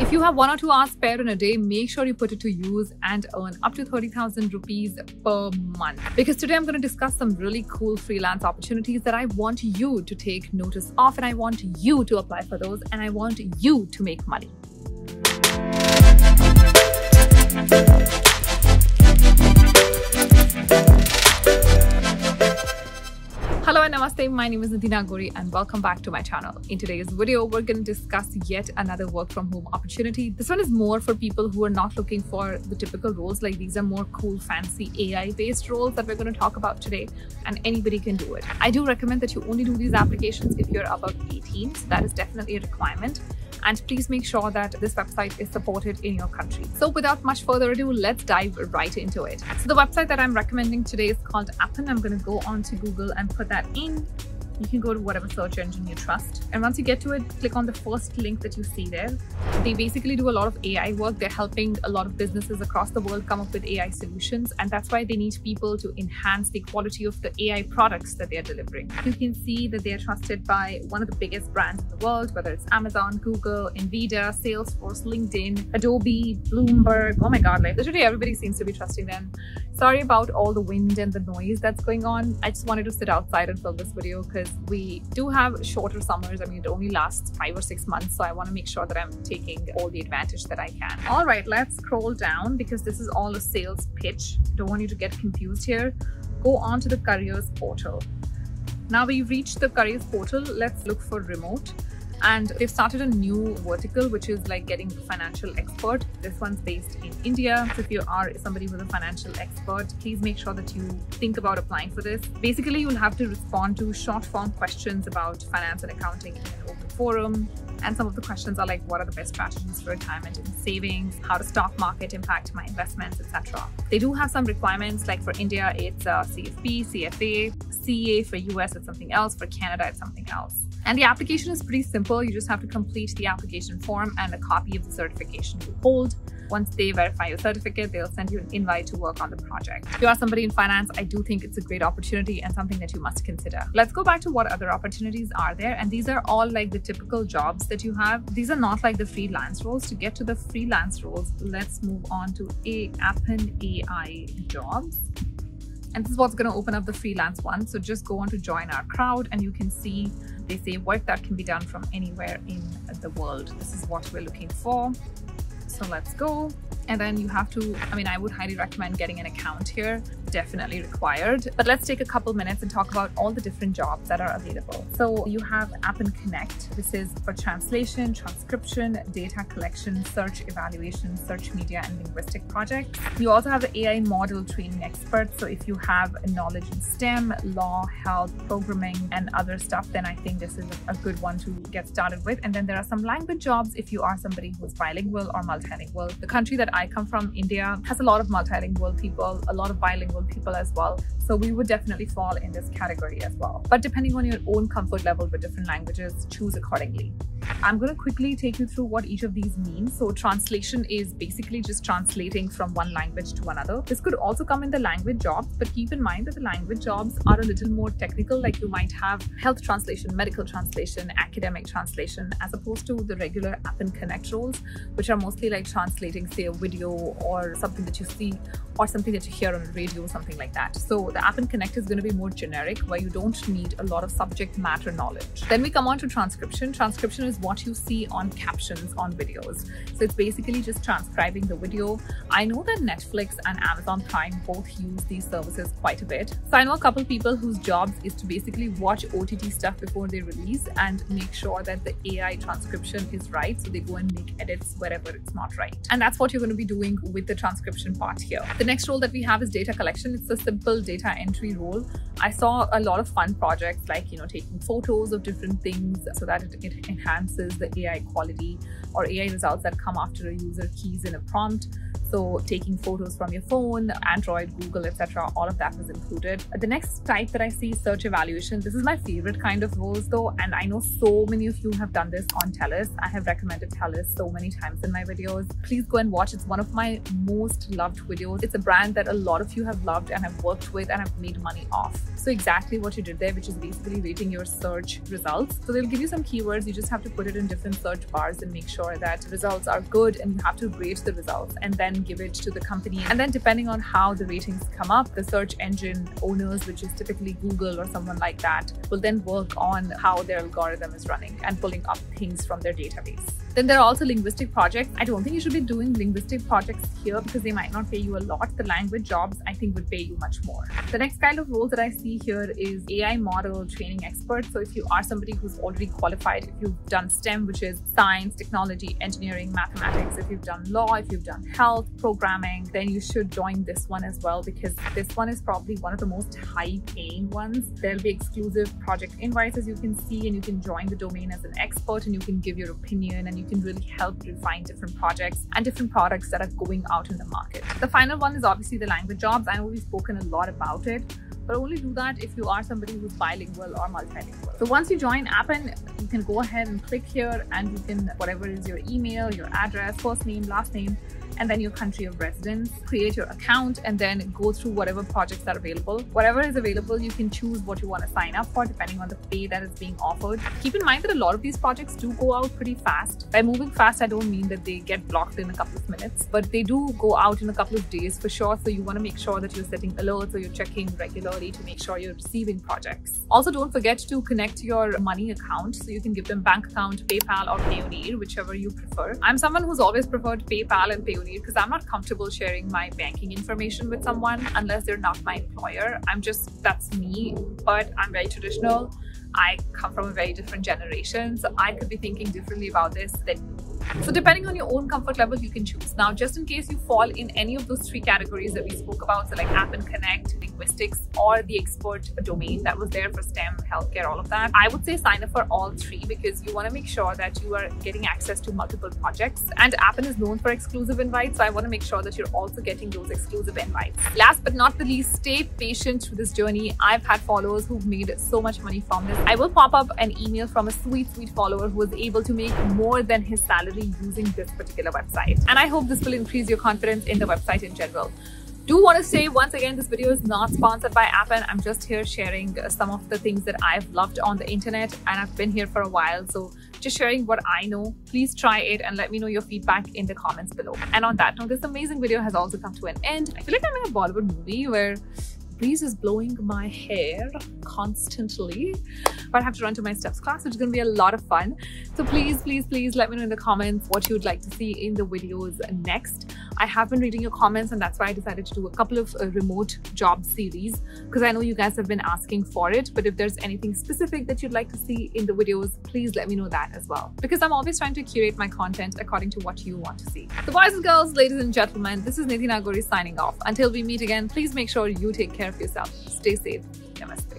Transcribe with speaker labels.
Speaker 1: If you have one or two hours spare in a day, make sure you put it to use and earn up to 30,000 rupees per month. Because today I'm going to discuss some really cool freelance opportunities that I want you to take notice of and I want you to apply for those and I want you to make money. Hello and namaste, my name is Nidhi Nagori and welcome back to my channel. In today's video, we're going to discuss yet another work from home opportunity. This one is more for people who are not looking for the typical roles, like these are more cool, fancy AI based roles that we're going to talk about today, and anybody can do it. I do recommend that you only do these applications if you're above 18, so that is definitely a requirement and please make sure that this website is supported in your country. So without much further ado, let's dive right into it. So the website that I'm recommending today is called Appen. I'm going to go on to Google and put that in you can go to whatever search engine you trust. And once you get to it, click on the first link that you see there. They basically do a lot of AI work. They're helping a lot of businesses across the world come up with AI solutions. And that's why they need people to enhance the quality of the AI products that they're delivering. You can see that they're trusted by one of the biggest brands in the world, whether it's Amazon, Google, Nvidia, Salesforce, LinkedIn, Adobe, Bloomberg. Oh my God, like literally everybody seems to be trusting them. Sorry about all the wind and the noise that's going on. I just wanted to sit outside and film this video because we do have shorter summers. I mean, it only lasts five or six months. So I want to make sure that I'm taking all the advantage that I can. All right, let's scroll down because this is all a sales pitch. Don't want you to get confused here. Go on to the careers portal. Now we've reached the careers portal. Let's look for remote and they've started a new vertical which is like getting financial expert. This one's based in india. So if you are somebody who's a financial expert please make sure that you think about applying for this. Basically you'll have to respond to short form questions about finance and accounting in an open forum. And some of the questions are like what are the best strategies for retirement and savings? How does stock market impact my investments etc they do have some requirements like for india it's uh, cfp cfa ca for us it's something else. For canada it's something else and the application is pretty simple. You just have to complete the application form and a copy of the certification you hold. Once they verify your certificate, they'll send you an invite to work on the project. If you are somebody in finance, I do think it's a great opportunity and something that you must consider. Let's go back to what other opportunities are there. And these are all like the typical jobs that you have. These are not like the freelance roles. To get to the freelance roles, let's move on to a Appen AI jobs. And this is what's going to open up the freelance one. So just go on to join our crowd and you can see they say work that can be done from anywhere in the world. This is what we're looking for. So let's go and then you have to i mean i would highly recommend getting an account here definitely required. But let's take a couple minutes and talk about all the different jobs that are available. So you have appen connect. This is for translation transcription data collection search evaluation search media and linguistic projects. You also have ai model training expert so if you have knowledge in stem law health programming and other stuff then i think this is a good one to get started with. And then there are some language jobs if you are somebody who's bilingual or multilingual. The country that I come from, India, has a lot of multilingual people, a lot of bilingual people as well. So we would definitely fall in this category as well. But depending on your own comfort level with different languages, choose accordingly. I'm going to quickly take you through what each of these means. So translation is basically just translating from one language to another. This could also come in the language jobs, but keep in mind that the language jobs are a little more technical, like you might have health translation, medical translation, academic translation, as opposed to the regular Appen Connect roles, which are mostly like translating, say, a video or something that you see or something that you hear on the radio, something like that. So the Appen Connect is going to be more generic, where you don't need a lot of subject matter knowledge. Then we come on to transcription. Transcription is what you see on captions on videos. So it's basically just transcribing the video. I know that Netflix and Amazon Prime both use these services quite a bit. So I know a couple people whose jobs is to basically watch OTT stuff before they release and make sure that the AI transcription is right. So they go and make edits wherever it's not right. And that's what you're going to be doing with the transcription part here. The next role that we have is data collection. It's a simple data entry role. I saw a lot of fun projects like, you know, taking photos of different things so that it, it enhances the AI quality or AI results that come after a user keys in a prompt. So taking photos from your phone, Android, Google, etc. All of that was included. The next type that I see search evaluation. This is my favorite kind of roles though, and I know so many of you have done this on TELUS. I have recommended TELUS so many times in my videos. Please go and watch. It's one of my most loved videos. It's a brand that a lot of you have loved and have worked with and have made money off. So exactly what you did there, which is basically rating your search results. So they'll give you some keywords. You just have to put it in different search bars and make sure that results are good and you have to rate the results and then give it to the company. And then depending on how the ratings come up, the search engine owners, which is typically Google or someone like that, will then work on how their algorithm is running and pulling up things from their database. Then there are also linguistic projects. I don't think you should be doing linguistic projects here because they might not pay you a lot. The language jobs, I think, would pay you much more. The next kind of roles that I see here is AI model training expert. So if you are somebody who's already qualified, if you've done STEM, which is science, technology, engineering, mathematics, if you've done law, if you've done health, programming, then you should join this one as well because this one is probably one of the most high paying ones. There'll be exclusive project invites as you can see, and you can join the domain as an expert and you can give your opinion and you you can really help refine different projects and different products that are going out in the market. The final one is obviously the language jobs. I know we've spoken a lot about it, but only do that if you are somebody who's bilingual or multilingual. So once you join Appen, you can go ahead and click here and you can, whatever is your email, your address, first name, last name, and then your country of residence, create your account, and then go through whatever projects are available. Whatever is available, you can choose what you want to sign up for depending on the pay that is being offered. Keep in mind that a lot of these projects do go out pretty fast. By moving fast, I don't mean that they get blocked in a couple of minutes, but they do go out in a couple of days for sure. So you want to make sure that you're setting alerts or you're checking regularly to make sure you're receiving projects. Also, don't forget to connect your money account so you can give them bank account, PayPal, or Payoneer, whichever you prefer. I'm someone who's always preferred PayPal and Payoneer because I'm not comfortable sharing my banking information with someone unless they're not my employer. I'm just, that's me, but I'm very traditional. I come from a very different generation, so I could be thinking differently about this than so depending on your own comfort level, you can choose. Now, just in case you fall in any of those three categories that we spoke about, so like Appen Connect, linguistics, or the expert domain that was there for STEM, healthcare, all of that, I would say sign up for all three because you want to make sure that you are getting access to multiple projects. And Appen is known for exclusive invites, so I want to make sure that you're also getting those exclusive invites. Last but not the least, stay patient through this journey. I've had followers who've made so much money from this. I will pop up an email from a sweet, sweet follower who was able to make more than his salary using this particular website. And I hope this will increase your confidence in the website in general. Do want to say once again, this video is not sponsored by Appen. I'm just here sharing uh, some of the things that I've loved on the internet and I've been here for a while. So just sharing what I know. Please try it and let me know your feedback in the comments below. And on that note, this amazing video has also come to an end. I feel like I'm in a Bollywood movie where breeze is blowing my hair constantly. But I have to run to my steps class which is going to be a lot of fun. So please please please let me know in the comments what you would like to see in the videos next I have been reading your comments and that's why I decided to do a couple of uh, remote job series because I know you guys have been asking for it but if there's anything specific that you'd like to see in the videos please let me know that as well because I'm always trying to curate my content according to what you want to see so boys and girls ladies and gentlemen this is Nidhi Nagori signing off until we meet again please make sure you take care care of yourself. Stay safe. Namaste.